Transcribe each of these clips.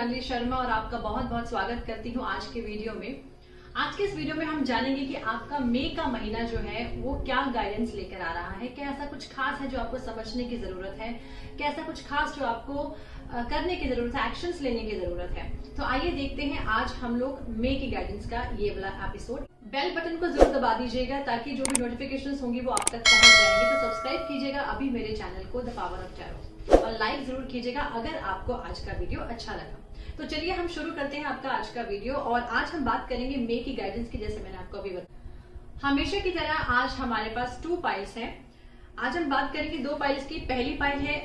जानवी शर्मा और आपका बहुत बहुत स्वागत करती हूँ आज के वीडियो में। आज के इस वीडियो में हम जानेंगे कि आपका मई का महीना जो है, वो क्या गाइडेंस लेकर आ रहा है, क्या ऐसा कुछ खास है जो आपको समझने की ज़रूरत है, क्या ऐसा कुछ खास जो आपको करने की ज़रूरत है एक्शन लेने की ज़रूरत है। तो आइए देखते हैं आज हम लोग मई की गाइडेंस का ये वाला एपिसोड बेल बटन को ज़रूर दबा दीजिएगा ताकि जो भी नोटिफिकेशन होंगी वो आप तक पहुँच जाएँगी। तो सब्सक्राइब कीजिएगा, अभी मेरे चैनल को द पावर ऑफ़ टैरो और लाइक ज़रूर कीजिएगा अगर आपको आज का वीडियो अच्छा लगा। तो चलिए हम शुरू करते हैं आपका आज का वीडियो और आज हम बात करेंगे मे की गाइडेंस की, जैसे मैंने आपको अभी बताया। हमेशा की तरह आज हमारे पास टू पाइल्स हैं। आज हम बात करेंगे दो पाइल्स की। पहली पाइल है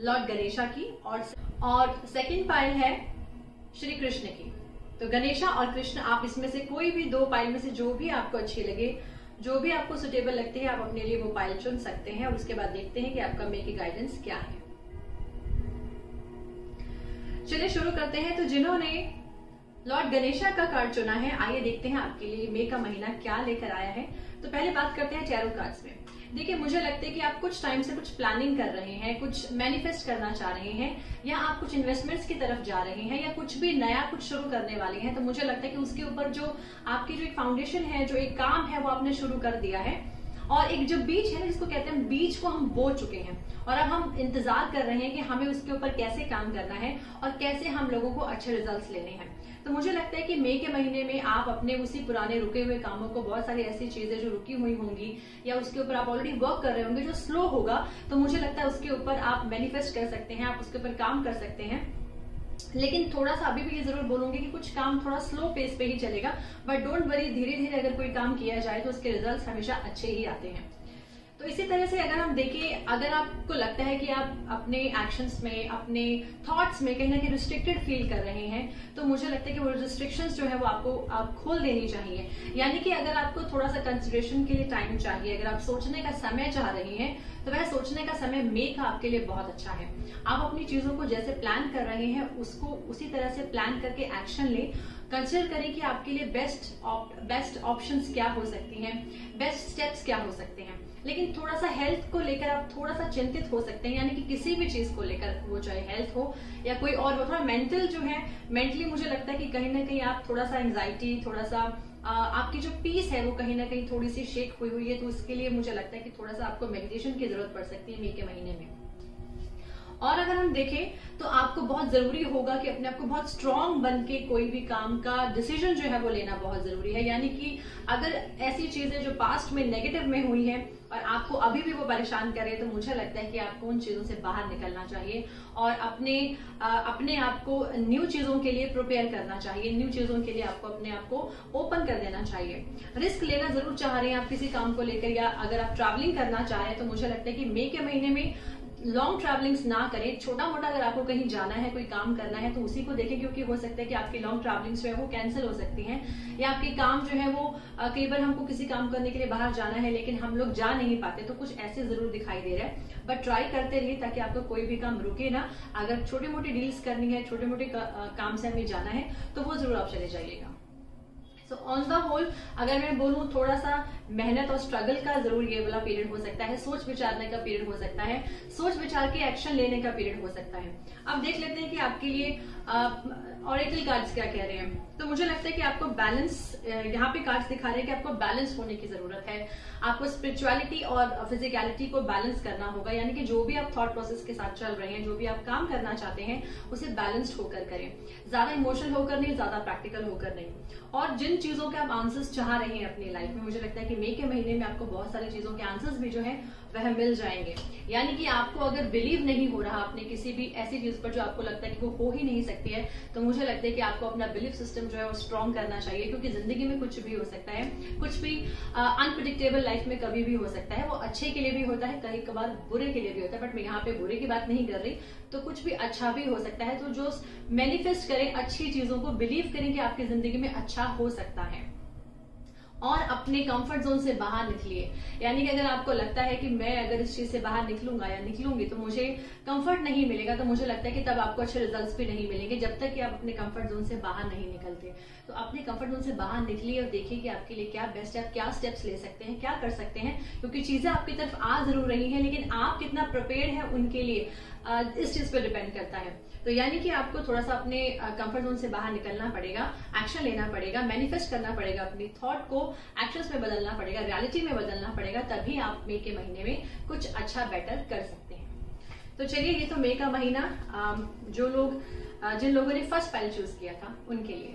लॉर्ड गणेशा की और और सेकंड पाइल है श्री कृष्ण की। तो गणेशा और कृष्ण, आप इसमें से कोई भी दो पाइल में से जो भी आपको अच्छी लगे, जो भी आपको सुटेबल लगती है, आप अपने लिए वो पाइल चुन सकते हैं और उसके बाद देखते हैं कि आपका मे की गाइडेंस क्या है। चलिए शुरू करते हैं। तो जिन्होंने लॉर्ड गणेशा का कार्ड चुना है, आइए देखते हैं आपके लिए मे का महीना क्या लेकर आया है। तो पहले बात करते हैं चैरो कार्ड्स में। देखिए, मुझे लगता है कि आप कुछ टाइम से कुछ प्लानिंग कर रहे हैं, कुछ मैनिफेस्ट करना चाह रहे हैं, या आप कुछ इन्वेस्टमेंट्स की तरफ़ जा रहे हैं, या कुछ भी नया कुछ शुरू करने वाले हैं तो मुझे लगता है कि उसके ऊपर जो आपकी जो एक फाउंडेशन है, जो एक काम है, वो आपने शुरू कर दिया है। और एक जो बीज है ना, जिसको कहते हैं, बीज को हम बो चुके हैं। और अब हम इंतज़ार कर रहे हैं कि हमें उसके ऊपर कैसे काम करना है, और कैसे हम लोगों को अच्छे रिजल्ट्स लेने हैं। तो मुझे लगता है कि मई के महीने में आप अपने उसी पुराने रुके हुए कामों को, बहुत सारी ऐसी चीज़ें जो रुकी हुई होंगी, या उसके ऊपर आप ऑलरेडी वर्क कर रहे होंगे, जो स्लो होगा तो मुझे लगता है उसके ऊपर आप मैनिफेस्ट कर सकते हैं, आप उसके ऊपर काम कर सकते हैं। लेकिन थोड़ा सा अभी भी ये ज़रूर बोलूँगी कि कुछ काम थोड़ा स्लो पेस पे ही चलेगा बट डोंट वरी धीरे धीरे अगर कोई काम किया जाए तो उसके रिजल्ट्स हमेशा अच्छे ही आते हैं। तो इसी तरह से अगर हम देखें, अगर आपको लगता है कि आप अपने एक्शंस में, अपने थॉट्स में कहीं ना कहीं रिस्ट्रिक्टेड फील कर रहे हैं तो मुझे लगता है कि वो रिस्ट्रिक्शंस जो है वो आपको, आप खोल देनी चाहिए। यानी कि अगर आपको थोड़ा सा कंसिडरेशन के लिए टाइम चाहिए, अगर आप सोचने का समय चाह रहे हैं तो वह सोचने का समय मेक आपके लिए बहुत अच्छा है। आप अपनी चीज़ों को जैसे प्लान कर रहे हैं, उसको, उसी तरह से प्लान करके एक्शन लें। कंसिडर करें कि आपके लिए बेस्ट बेस्ट ऑप्शंस क्या हो सकती हैं बेस्ट स्टेप्स क्या हो सकते हैं। लेकिन थोड़ा सा हेल्थ को लेकर आप थोड़ा सा चिंतित हो सकते हैं, यानी कि किसी भी चीज़ को लेकर वो चाहे हेल्थ हो या कोई और वो थोड़ा मेंटल जो है मेंटली मुझे लगता है कि कहीं ना कहीं आप थोड़ा सा एंग्जाइटी थोड़ा सा आपकी जो पीस है वो कहीं ना कहीं थोड़ी सी शेक हुई हुई है तो उसके लिए मुझे लगता है कि थोड़ा सा आपको मेडिटेशन की ज़रूरत पड़ सकती है मई के महीने में। और अगर हम देखें तो आपको बहुत ज़रूरी होगा कि अपने आप को बहुत स्ट्रांग बन के कोई भी काम का डिसीज़न जो है वो लेना बहुत ज़रूरी है। यानी कि अगर ऐसी चीज़ें जो पास्ट में नेगेटिव में हुई है और आपको अभी भी वो परेशान करे तो मुझे लगता है कि आपको उन चीज़ों से बाहर निकलना चाहिए और अपने आ, अपने आप को न्यू चीज़ों के लिए प्रिपेयर करना चाहिए। न्यू चीज़ों के लिए आपको अपने आप को ओपन कर देना चाहिए। रिस्क लेना ज़रूर चाह रहे हैं आप किसी काम को लेकर या अगर आप ट्रैवलिंग करना चाह तो मुझे लगता है कि मई के महीने में लॉन्ग ट्रैवलिंग्स ना करें। छोटा मोटा अगर आपको कहीं जाना है, कोई काम करना है तो उसी को देखें, क्योंकि हो सकता है कि आपकी लॉन्ग ट्रैवलिंग्स जो है, वो कैंसिल हो सकती हैं। या आपके काम जो है, वो कई बार हमको किसी काम करने के लिए बाहर जाना है, लेकिन हम लोग जा नहीं पाते तो कुछ ऐसे ज़रूर दिखाई दे रहा है। बट ट्राई करते रहिए, ताकि आपको कोई भी काम रुके ना। अगर छोटी मोटी डील्स करनी है छोटे मोटे काम से हमें जाना है तो वो ज़रूर आप चले जाइएगा। सो ऑन द होल अगर मैं बोलूँ थोड़ा सा मेहनत और स्ट्रगल का ज़रूर ये वाला पीरियड हो सकता है, सोच विचारने का पीरियड हो सकता है, सोच विचार के एक्शन लेने का पीरियड हो सकता है। अब देख लेते हैं कि आपके लिए ऑरिकल कार्ड्स क्या कह रहे हैं। तो मुझे लगता है कि आपको बैलेंस यहाँ पे कार्ड्स दिखा रहे हैं कि आपको बैलेंस होने की ज़रूरत है। आपको स्पिरिचुअलिटी और फिजिकलिटी को बैलेंस करना होगा, यानी कि जो भी आप थॉट प्रोसेस के साथ चल रहे हैं, जो भी आप काम करना चाहते हैं, उसे बैलेंस्ड होकर करें। ज़्यादा इमोशनल होकर नहीं, ज़्यादा प्रैक्टिकल होकर नहीं। और जिन चीज़ों के आप आंसर्स चाह रहे हैं अपनी लाइफ में, मुझे लगता है कि मई के महीने में आपको बहुत सारी चीज़ों के आंसर्स भी जो है, वह मिल जाएँगे। यानी कि आपको अगर बिलीव नहीं हो रहा अपने किसी भी ऐसी चीज़ पर जो आपको लगता है कि वो हो ही नहीं सकती है तो मुझे लगता है कि आपको अपना बिलीफ सिस्टम जो है वो स्ट्रॉन्ग करना चाहिए, क्योंकि ज़िंदगी में कुछ भी हो सकता है। कुछ भी अनप्रिडिक्टेबल लाइफ में कभी भी हो सकता है। वो अच्छे के लिए भी होता है कहीं कभार बुरे के लिए भी होता है बट मैं यहाँ पे बुरे की बात नहीं कर रही। तो कुछ भी अच्छा भी हो सकता है तो जो मैनिफेस्ट करें, अच्छी चीज़ों को बिलीव करें कि आपकी ज़िंदगी में अच्छा हो सकता है। और अपने कंफर्ट जोन से बाहर निकलिए। यानी कि अगर आपको लगता है कि मैं अगर इस चीज़ से बाहर निकलूँगा या निकलूँगी तो मुझे कंफर्ट नहीं मिलेगा तो मुझे लगता है कि तब आपको अच्छे रिजल्ट्स भी नहीं मिलेंगे जब तक कि आप अपने कंफर्ट जोन से बाहर नहीं निकलते। तो अपने कंफर्ट जोन से बाहर निकलिए और देखिए कि आपके लिए क्या बेस्ट है, आप क्या स्टेप्स ले सकते हैं, क्या कर सकते हैं, क्योंकि चीज़ें आपकी तरफ़ आ ज़रूर रही है, लेकिन आप कितना प्रिपेयर है उनके लिए। इस चीज़ पर डिपेंड करता है। तो यानी कि आपको थोड़ा सा अपने कंफर्ट जोन से बाहर निकलना पड़ेगा एक्शन लेना पड़ेगा मैनिफेस्ट करना पड़ेगा अपनी थॉट को एक्शंस में बदलना पड़ेगा रियलिटी में बदलना पड़ेगा, तभी आप मे के महीने में कुछ अच्छा बेटर कर सकते हैं। तो चलिए, ये तो मे का महीना जो लोग जिन लोगों ने फ़र्स्ट पाइल चूज़ किया था, उनके लिए।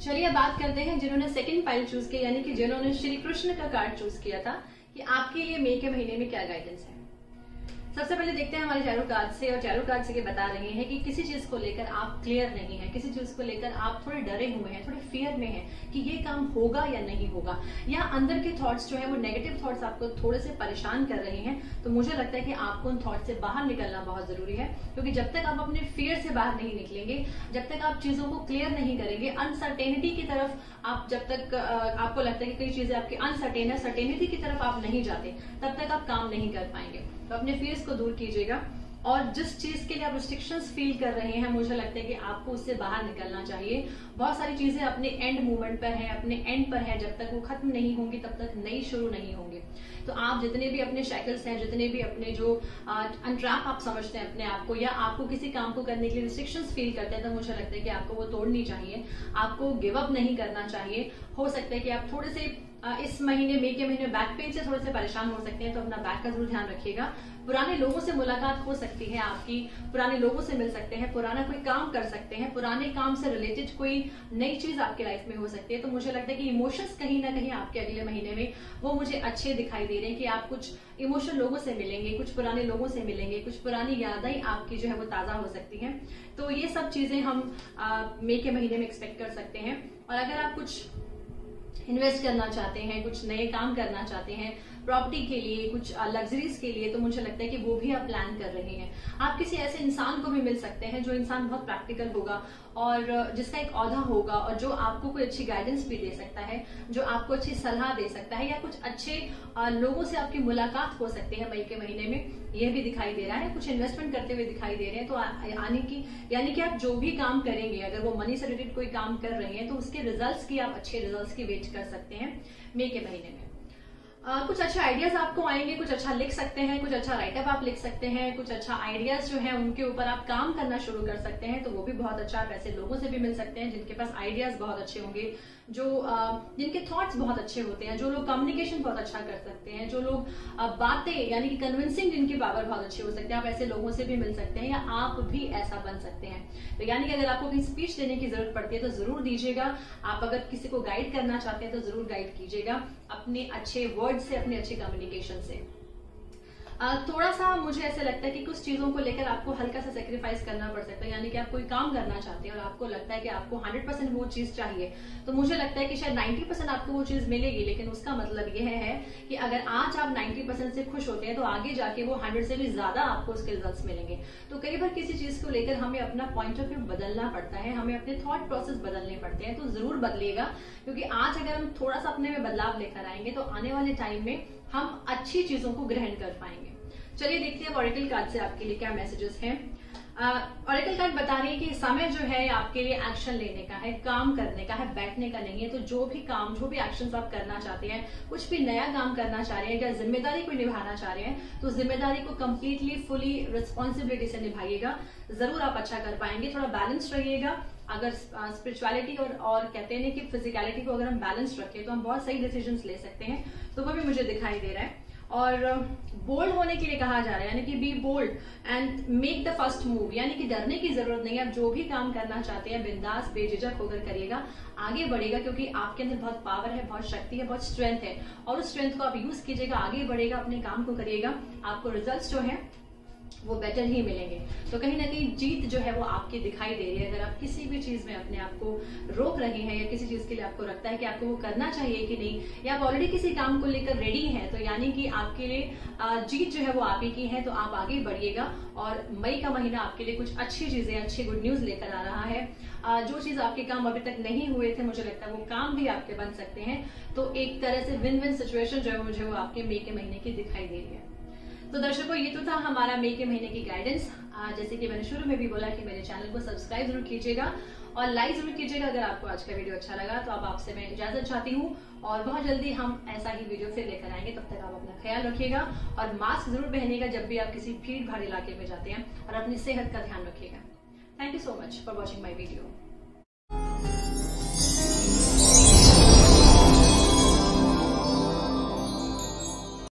चलिए बात करते हैं जिन्होंने सेकंड पाइल चूज़ किया, यानी कि जिन्होंने श्री कृष्ण का कार्ड चूज़ किया था, कि आपके लिए मे के महीने में क्या गाइडेंस है। सबसे पहले देखते हैं हमारे चैरो कार्ड से और चैरो कार्ड से बता रहे हैं कि किसी चीज़ को लेकर आप क्लियर नहीं है, किसी चीज़ को लेकर आप थोड़े डरे हुए हैं, थोड़े फियर में हैं कि ये काम होगा या नहीं होगा। या अंदर के थॉट्स जो है, वो नेगेटिव थॉट्स आपको थोड़े से परेशान कर रहे हैं तो मुझे लगता है कि आपको उन थॉट से बाहर निकलना बहुत ज़रूरी है, क्योंकि जब तक आप अपने फियर से बाहर नहीं निकलेंगे, जब तक आप चीज़ों को क्लियर नहीं करेंगे अनसर्टेनिटी की तरफ़ आप जब तक आपको लगता है कि कई चीज़ें आपकी अनसर्टेन है सर्टेनिटी की तरफ़ आप नहीं जाते, तब तक आप काम नहीं कर पाएँगे। तो अपने फेस को दूर कीजिएगा। और जिस चीज़ के लिए आप रिस्ट्रिक्शंस फील कर रहे हैं, मुझे लगता है कि आपको उससे बाहर निकलना चाहिए। बहुत सारी चीज़ें अपने एंड मूवमेंट पर है, अपने एंड पर है। जब तक वो खत्म नहीं होंगी, तब तक नई शुरू नहीं होंगे। तो आप जितने भी अपने शैकल्स हैं, जितने भी अपने जो अनट्रैप आप समझते हैं अपने आप को, या आपको किसी काम को करने के लिए रिस्ट्रिक्शंस फील करते हैं तो मुझे लगता है कि आपको वो तोड़नी चाहिए। आपको गिव अप नहीं करना चाहिए। हो सकता है कि आप थोड़े से इस महीने, मई के महीने बैक पेन से थोड़े से परेशान हो सकते हैं तो अपना बैक का ज़रूर ध्यान रखिएगा। पुराने लोगों से मुलाकात हो सकती है आपकी, पुराने लोगों से मिल सकते हैं, पुराना कोई काम कर सकते हैं, पुराने काम से रिलेटेड कोई नई चीज़ आपकी लाइफ में हो सकती है तो मुझे लगता है कि इमोशंस कहीं ना कहीं आपके अगले महीने में वो मुझे अच्छे दिखाई दे रहे हैं कि आप कुछ इमोशनल लोगों से मिलेंगे, कुछ पुराने लोगों से मिलेंगे, कुछ पुरानी यादें आपकी जो है वो ताज़ा हो सकती हैं। तो ये सब चीज़ें हम मई के महीने में एक्सपेक्ट कर सकते हैं। और अगर आप कुछ इन्वेस्ट करना चाहते हैं कुछ नए काम करना चाहते हैं प्रॉपर्टी के लिए, कुछ लग्जरीज के लिए तो मुझे लगता है कि वो भी आप प्लान कर रहे हैं। आप किसी ऐसे इंसान को भी मिल सकते हैं जो इंसान बहुत प्रैक्टिकल होगा और जिसका एक औधा होगा और जो आपको कोई अच्छी गाइडेंस भी दे सकता है, जो आपको अच्छी सलाह दे सकता है या कुछ अच्छे लोगों से आपकी मुलाकात हो सकती है मई के महीने में। यह भी दिखाई दे रहा है, कुछ इन्वेस्टमेंट करते हुए दिखाई दे रहे हैं तो आने की, यानी कि आप जो भी काम करेंगे, अगर वो मनी से रिलेटेड कोई काम कर रहे हैं तो उसके रिज़ल्ट की आप अच्छे रिज़ल्ट की वेट कर सकते हैं मई के महीने में। आ, कुछ अच्छे आइडियाज़ आपको आएँगे कुछ अच्छा लिख सकते हैं कुछ अच्छा राइटअप आप लिख सकते हैं कुछ अच्छा आइडियाज़ जो है उनके ऊपर आप काम करना शुरू कर सकते हैं तो वो भी बहुत अच्छा आप ऐसे लोगों से भी मिल सकते हैं जिनके पास आइडियाज़ बहुत अच्छे होंगे जो जिनके थॉट्स बहुत अच्छे होते हैं जो लोग कम्युनिकेशन बहुत अच्छा कर सकते हैं जो लोग बातें यानी कि कन्विंसिंग जिनकी पावर बहुत अच्छी हो सकती है आप ऐसे लोगों से भी मिल सकते हैं या आप भी ऐसा बन सकते हैं। तो यानी कि अगर आपको कहीं स्पीच देने की ज़रूरत पड़ती है तो ज़रूर दीजिएगा। आप अगर किसी को गाइड करना चाहते हैं तो ज़रूर गाइड कीजिएगा। अपने अच्छे वर्ड से अपने अच्छे कम्युनिकेशन से। थोड़ा सा मुझे ऐसा लगता है कि कुछ चीज़ों को लेकर आपको हल्का सा सेक्रीफाइस करना पड़ सकता है। यानी कि आप कोई काम करना चाहते हैं और आपको लगता है कि आपको 100 परसेंट वो चीज़ चाहिए तो मुझे लगता है कि शायद 90 परसेंट आपको वो चीज़ मिलेगी, लेकिन उसका मतलब यह है कि अगर आज आप 90 परसेंट से खुश होते हैं तो आगे जाके वो हंड्रेड से भी ज़्यादा आपको उसके रिज़ल्ट मिलेंगे। तो कई बार किसी चीज़ को लेकर हमें अपना पॉइंट ऑफ़ व्यू बदलना पड़ता है, हमें अपने थॉट प्रोसेस बदलने पड़ते हैं तो ज़रूर बदलेगा क्योंकि आज अगर हम थोड़ा सा अपने में बदलाव लेकर आएँगे तो आने वाले टाइम में हम अच्छी चीज़ों को ग्रहण कर पाएँगे। चलिए देखते हैं ऑरिकल कार्ड से आपके लिए क्या मैसेजेस हैं। ऑरिकल कार्ड बता रही है कि समय जो है आपके लिए एक्शन लेने का है, काम करने का है, बैठने का नहीं है। तो जो भी काम, जो भी एक्शन आप करना चाहते हैं, कुछ भी नया काम करना चाह रहे हैं या ज़िम्मेदारी को निभाना चाह रहे हैं तो ज़िम्मेदारी को कंप्लीटली फुली रिस्पॉन्सिबिलिटी से निभाइएगा। ज़रूर आप अच्छा कर पाएँगे, थोड़ा बैलेंस रहिएगा। अगर स्पिरिचुअलिटी और और कहते हैं कि फिजिकलिटी को अगर हम बैलेंस रखें तो हम बहुत सही डिसीज़न ले सकते हैं तो वो भी मुझे दिखाई दे रहा है। और बोल्ड होने के लिए कहा जा रहा है, यानी कि be bold and make the first move यानी कि डरने की ज़रूरत नहीं है। आप जो भी काम करना चाहते हैं, बिंदास, बेझिझक होकर करिएगा, आगे बढ़ेगा क्योंकि आपके अंदर बहुत पावर है, बहुत शक्ति है, बहुत स्ट्रेंथ है। और उस स्ट्रेंथ को आप यूज़ कीजिएगा, आगे बढ़ेगा अपने काम को करिएगा। आपको रिज़ल्ट जो है वो बेटर ही मिलेंगे। तो कहीं ना कहीं जीत जो है वो आपकी दिखाई दे रही है। अगर आप किसी भी चीज़ में अपने आप को रोक रहे हैं या किसी चीज़ के लिए आपको लगता है कि आपको वो करना चाहिए कि नहीं, या आप ऑलरेडी किसी काम को लेकर रेडी हैं तो यानी कि आपके लिए जीत जो है वो आप ही की है तो आप आगे बढ़िएगा। और मई का महीना आपके लिए कुछ अच्छी चीज़ें, अच्छी गुड न्यूज़ लेकर आ रहा है। जो चीज़ आपके काम अभी तक नहीं हुए थे, मुझे लगता है वो काम भी आपके बन सकते हैं। तो एक तरह से विन विन सिचुएशन जो है मुझे वो आपके मई के महीने की दिखाई दे रही है। तो दर्शकों, ये तो था हमारा मई के महीने की गाइडेंस जैसे कि मैंने शुरू में भी बोला कि मेरे चैनल को सब्सक्राइब ज़रूर कीजिएगा और लाइक ज़रूर कीजिएगा अगर आपको आज का वीडियो अच्छा लगा तो अब आपसे मैं इजाज़त चाहती हूँ और बहुत जल्दी हम ऐसा ही वीडियो फिर लेकर आएँगे। तब तक आप अपना ख्याल रखिएगा और मास्क ज़रूर पहनिएगा जब भी आप किसी भीड़ भाड़ इलाके में जाते हैं और अपनी सेहत का ध्यान रखिएगा। Thank you so much for watching my video